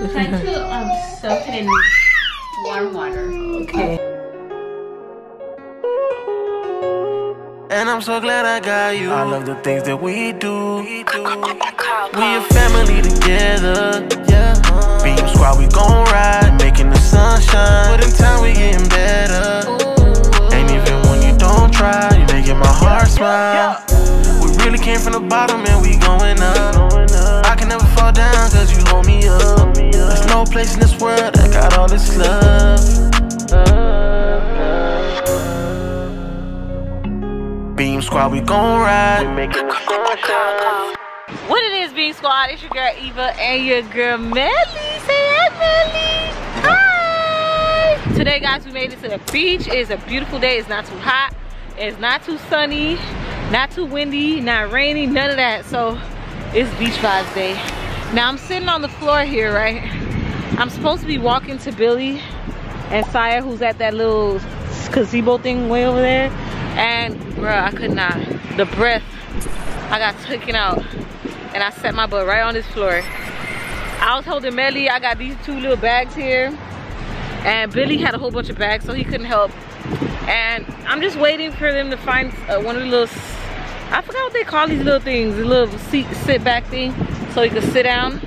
Try to um, soak it in warm water. Okay. And I'm so glad I got you. I love the things that we do. We, do. we a family together. Yeah. Beam squad, we gon' ride. Making the sunshine. But in time, we getting better. Ain't even when you don't try. You making my heart smile. We really came from the bottom and we going up. I can never fall down cause you hold me up. There's no place in this world that got all this love. Beam squad, we gon' ride. We making the sunshine. What it is, Beam Squad? It's your girl Eva and your girl Melly. Say hi, Melly. Hi. Today, guys, we made it to the beach. It's a beautiful day. It's not too hot. It's not too sunny. Not too windy. Not rainy. None of that. So, it's beach vibes day. Now, I'm sitting on the floor here, right? I'm supposed to be walking to Billy and Siah, who's at that little gazebo thing way over there. And, bruh, I could not. The breath, I got taken out and I set my butt right on this floor. I was holding Melly. I got these two little bags here. And Billy had a whole bunch of bags, so he couldn't help. And I'm just waiting for them to find uh, one of the little, I forgot what they call these little things, the little seat sit back thing, so he could sit down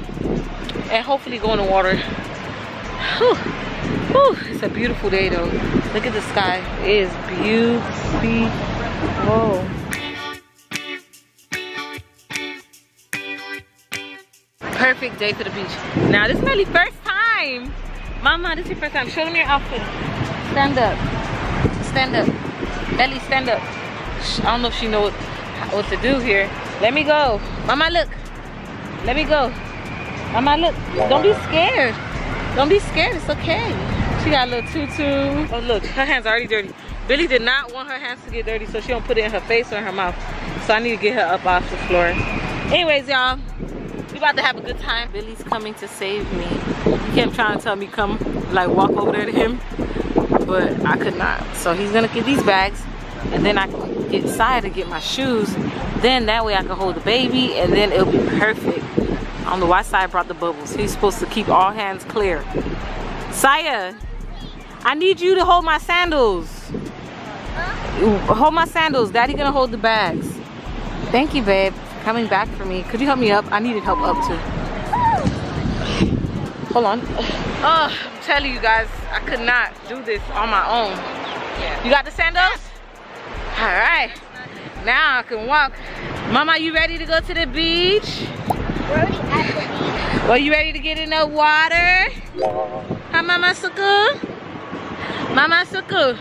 and hopefully go in the water. Whew. Whew. It's a beautiful day though. Look at the sky. It is beautiful. Perfect day for the beach. Now this is Melly's first time. Mama, this is your first time. Show them your outfit. Stand up. Stand up. Melly, stand up. I don't know if she knows what to do here. Let me go. Mama, look. Let me go. Mama, look. Don't be scared. Don't be scared. It's okay. She got a little tutu. Oh, look. Her hands are already dirty. Billy did not want her hands to get dirty, so she don't put it in her face or in her mouth. So I need to get her up off the floor. Anyways, y'all we about to have a good time. Billy's coming to save me. He kept trying to tell me come, like walk over there to him, but I could not. So he's gonna get these bags, and then I can get Siah to get my shoes. Then that way I can hold the baby, and then it'll be perfect. I don't know why Siah brought the bubbles. He's supposed to keep all hands clear. Siah, I need you to hold my sandals. Hold my sandals. Daddy gonna hold the bags. Thank you, babe coming back for me. Could you help me up? I needed help up too. Hold on. Oh, I'm telling you guys, I could not do this on my own. You got the sandals? All right. Now I can walk. Mama, you ready to go to the beach? Are you ready to get in the water? Hi, Mama Suku. Mama Suku.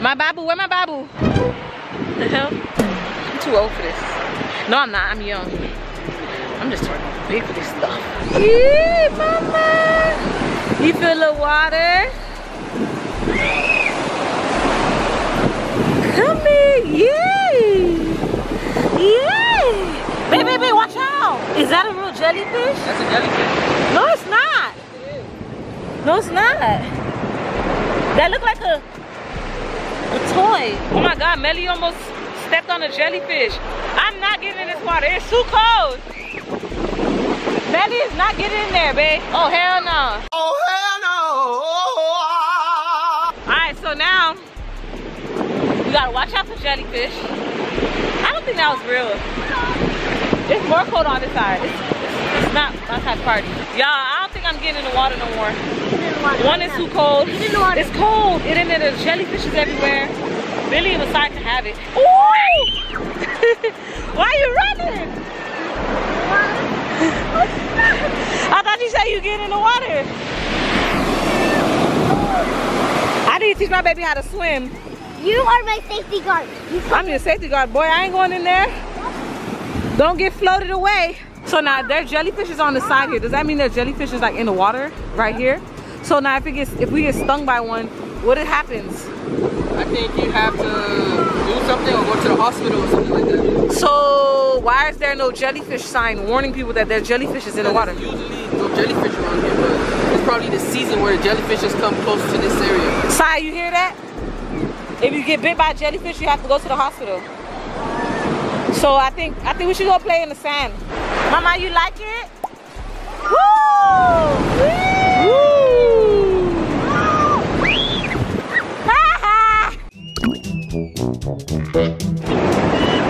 My babu, where my babu? The hell? I'm too old for this. No, I'm not. I'm young. I'm just too big for this stuff. Yeah, mama. You feel the water? Come here. Yay. Baby, baby, watch out. Is that a real jellyfish? That's a jellyfish. No, it's not. No, it's not. That looked like a, a toy. Oh my God, Melly almost stepped on a jellyfish. I'm not getting in this water. It's too cold. Betty is not getting in there, babe. Oh, hell no. Oh, hell no. All right, so now you gotta watch out for jellyfish. I don't think that was real. It's more cold on this side. It's, it's, not my type party. Y'all, I don't think I'm getting in the water no more. One is too cold. It's cold. It in there, there's jellyfishes everywhere. Billy decided to have it. Ooh! Why are you running? I thought you said you get in the water. I need to teach my baby how to swim. You are my safety guard. You I'm your safety guard. Boy, I ain't going in there. Don't get floated away. So now there's jellyfishes on the side here. Does that mean there's jellyfishes like in the water right here? So now if it gets if we get stung by one, what it happens? I think you have to do something or go to the hospital or something like that. So why is there no jellyfish sign warning people that there's jellyfishes in the water? Usually no jellyfish around here, but it's probably the season where the jellyfishes come close to this area. Sai, you hear that? If you get bit by a jellyfish, you have to go to the hospital. So I think I think we should go play in the sand. Mama, you like it? Woo!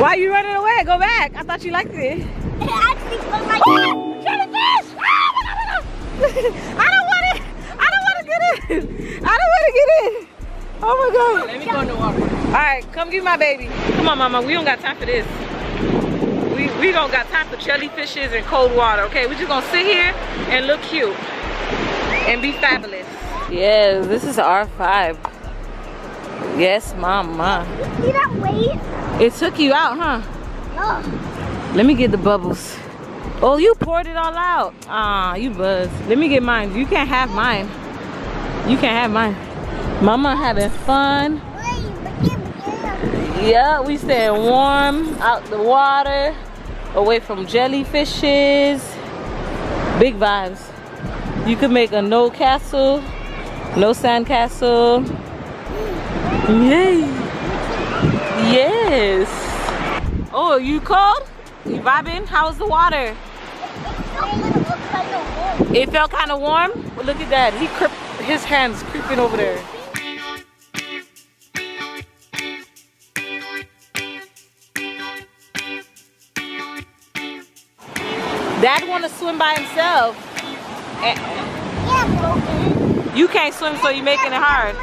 Why are you running away? Go back. I thought you liked it. Oh, Jellyfish! Ah, I don't want it! I don't want to get in! I don't want to get in! Oh my god! Let me go in the water. Alright, come get my baby. Come on, mama. We don't got time for this. We we don't got time for jellyfishes and cold water. Okay, we just gonna sit here and look cute and be fabulous. Yes, this is R5. Yes, mama. See that wave? It took you out, huh? Let me get the bubbles. Oh, you poured it all out. Ah, you buzz. Let me get mine. You can't have mine. You can't have mine. Mama having fun. Yeah, we staying warm out the water, away from jellyfishes. Big vibes. You could make a no castle, no sand castle. Yay. Yes. Oh, you cold? You vibing? How's the water? It felt kind of warm. But look at that. He his hands creeping over there. Dad want to swim by himself. And you can't swim, so you're making it hard.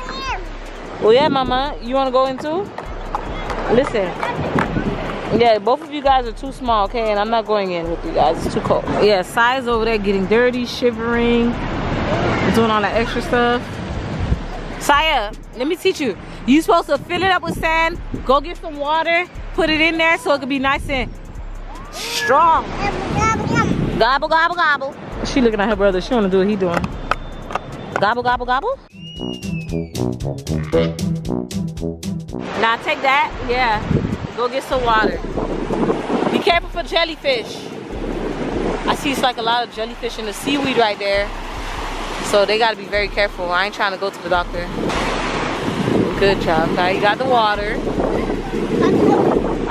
Well, yeah, Mama. You want to go in too? Listen. Yeah, both of you guys are too small, okay? And I'm not going in with you guys. It's too cold. Yeah, Sai's over there getting dirty, shivering, doing all that extra stuff. Siah, let me teach you. You supposed to fill it up with sand, go get some water, put it in there so it can be nice and strong. Gobble, gobble, gobble. She looking at her brother. She want to do what he doing. Gobble, gobble, gobble. Now take that. Yeah. Go get some water. Be careful for jellyfish. I see it's like a lot of jellyfish in the seaweed right there. So they gotta be very careful. I ain't trying to go to the doctor. Good job. Now you got the water.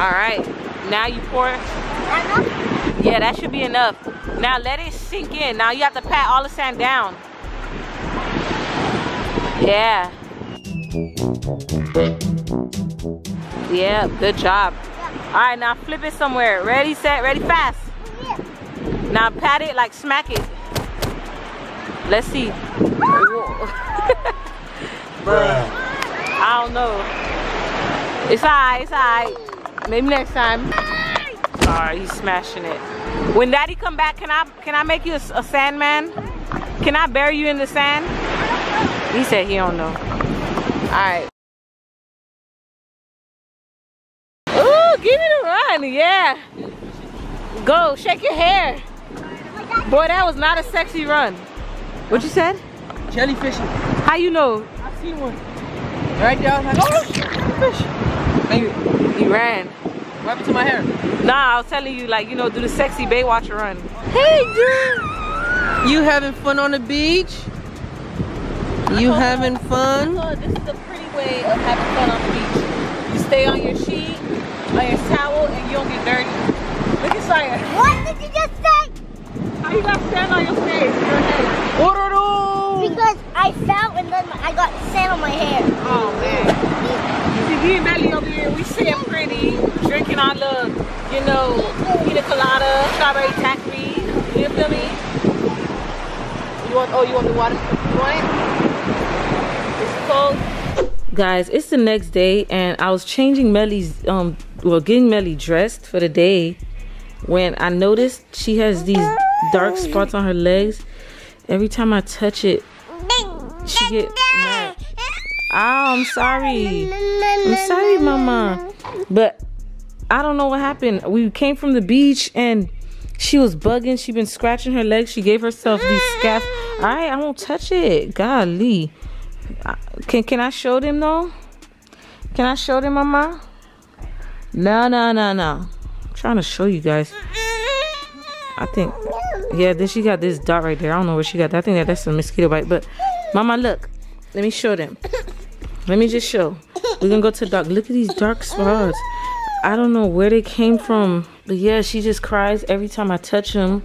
All right. Now you pour. Yeah, that should be enough. Now let it sink in. Now you have to pat all the sand down. Yeah. Yeah, good job. All right, now flip it somewhere. Ready, set, ready, fast. Now pat it, like smack it. Let's see. Bruh. I don't know. It's alright, it's alright. Maybe next time. Alright, he's smashing it. When daddy come back, can I can I make you a, a sandman? Can I bury you in the sand? He said he don't know. Alright. Ooh, give it a run, yeah. Go, shake your hair. Boy, that was not a sexy run. What you said? Jellyfish. How you know? I seen one. Right there. I was like, oh, jellyfish. And You ran. What happened to my hair? Nah, I was telling you, like, you know, do the sexy Baywatch run. Hey, girl. You having fun on the beach? You having fun? This is a pretty way of having fun on the beach. You stay on your sheet, on your towel, and you don't get dirty. Look at Siah. What did you just say? How you got sand on your face, your head? What are those? Because I fell and then I got sand on my hair. Oh, man. See, me and Melly over here, we sitting pretty, drinking our little, you know, pina colada, strawberry daiquiri. You feel me? You want, oh, you want the water? You want it? It's cold. Guys, it's the next day and I was changing Melly's, um, well, getting Melly dressed for the day when I noticed she has these dark spots on her legs. Every time I touch it, she get mad. Oh, I'm sorry. I'm sorry, mama. But I don't know what happened. We came from the beach and she was bugging. She been scratching her legs. She gave herself these scabs. All right, I won't touch it. Golly. Uh, can can I show them though? Can I show them, mama? No, no, no, no. I'm trying to show you guys. I think, yeah, then she got this dot right there. I don't know where she got that. I think that that's a mosquito bite. But, mama, look. Let me show them. Let me just show. We're gonna go to the dark. Look at these dark spots. I don't know where they came from. But yeah, she just cries every time I touch them.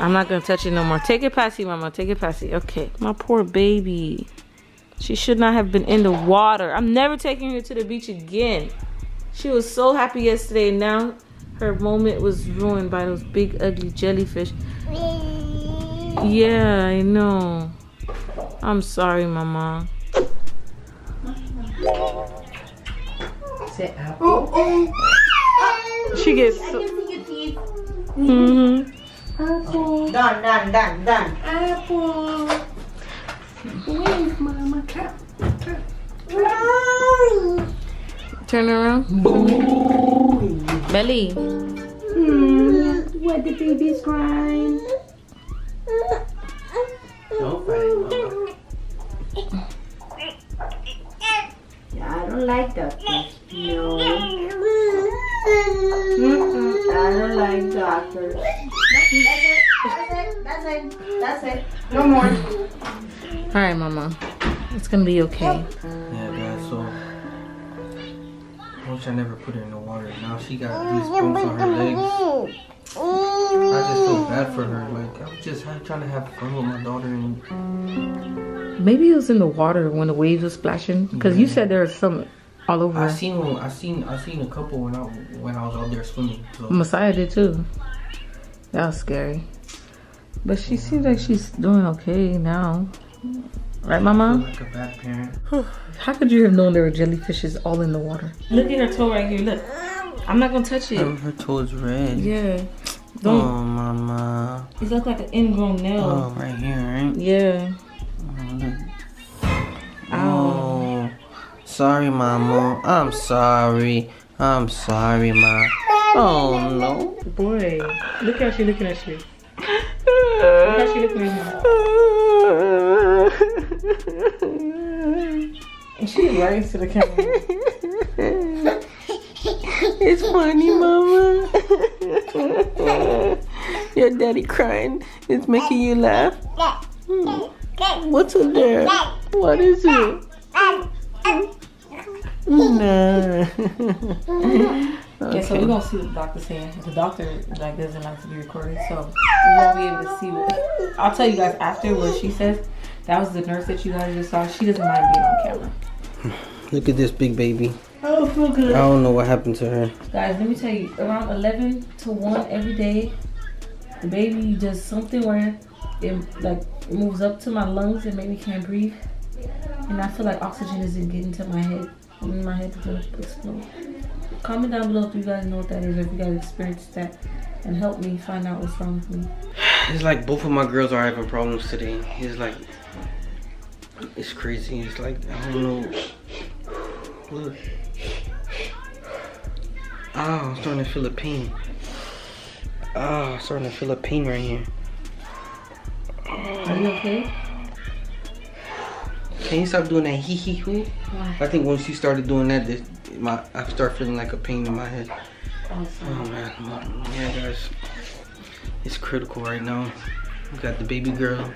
I'm not gonna touch it no more. Take it passy, mama. Take it passy. Okay. My poor baby. She should not have been in the water. I'm never taking her to the beach again. She was so happy yesterday. Now her moment was ruined by those big ugly jellyfish. Yeah, I know. I'm sorry, Mama. Say apple. She gets so. Mm-hmm. Done, done, done, done. Apple. Where's mama? Clap. Turn around. Belly. Hmm. What the baby's crying? Don't fight, mama. Yeah, I don't like doctors. No. I don't like doctors. That's it. That's it. That's it. That's it. No more. All right, Mama. It's gonna be okay. I wish I never put her in the water. Now she got these bumps on her legs. I just feel bad for her. Like I was just trying to have fun with my daughter, and Maybe it was in the water when the waves were splashing. Because you said there was some all over. I her. seen I seen I seen a couple when I when I was out there swimming. So Messiah did too. That was scary. But she seems like she's doing okay now. Right, I feel Mama? like a bad parent. How could you have known there were jellyfishes all in the water? Look at her toe right here. Look. I'm not gonna touch it. her toes red. Yeah. Don't. Oh, mama. It looks like an ingrown nail. Oh, right here, right? Yeah. Oh, look. Ow. Oh, sorry, mama. I'm sorry. I'm sorry, ma. Oh no. Boy. Look how she looking at you. Look how she looking at you. And she's right into the camera. It's funny, mama. Your daddy crying. It's making you laugh. What's in there? What is it? Nah. Yeah, so we're gonna see what the doctor's saying. The doctor like doesn't like to be recorded, so we won't be able to see what I'll tell you guys after what she says. That was the nurse that you guys just saw. She doesn't mind being on camera. Look at this big baby. Oh, feel good. I don't know what happened to her. Guys, let me tell you, around 11 to 1 every day, the baby does something where it like moves up to my lungs and maybe can't breathe. And I feel like oxygen isn't getting to my head. And my head gonna explode. Comment down below if you guys know what that is or if you guys experienced that and help me find out what's wrong with me. It's like both of my girls are having problems today. It's like, it's crazy. It's like, I don't know. Look. Oh, ah, I'm starting to feel a pain. Oh, I'm starting to feel a pain right here. Are you okay? Can you stop doing that hee hee hoo? Why? I think once you started doing that, this, my I start feeling like a pain in my head. Oh, Oh man, yeah guys, it's critical right now. We got the baby girl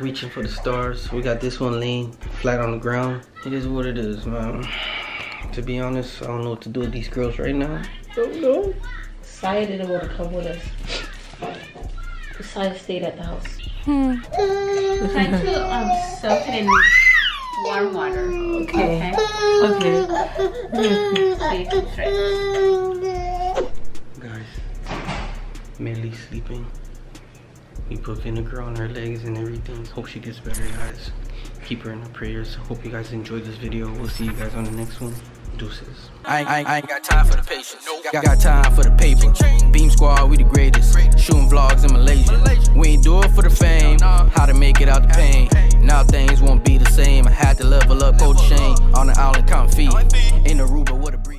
reaching for the stars. We got this one laying flat on the ground. It is what it is, man. To be honest, I don't know what to do with these girls right now. Don't know. Siah didn't want to come with us. Siah stayed at the house. Hmm. Try to um, soak it in warm water. Okay. Okay. Okay. So you can stretch. Guys, Melly's sleeping. We put vinegar on her legs and everything. Hope she gets better, guys. Keep her in the prayers. Hope you guys enjoyed this video. We'll see you guys on the next one. Deuces. I ain't, I, ain't, got time for the patience. Got, got time for the paper. Beam squad, we the greatest. Shooting vlogs in Malaysia. We ain't do it for the fame. How to make it out the pain. Now things won't be the same. I had to level up, coach Shane. On the island, feet. In Aruba, what a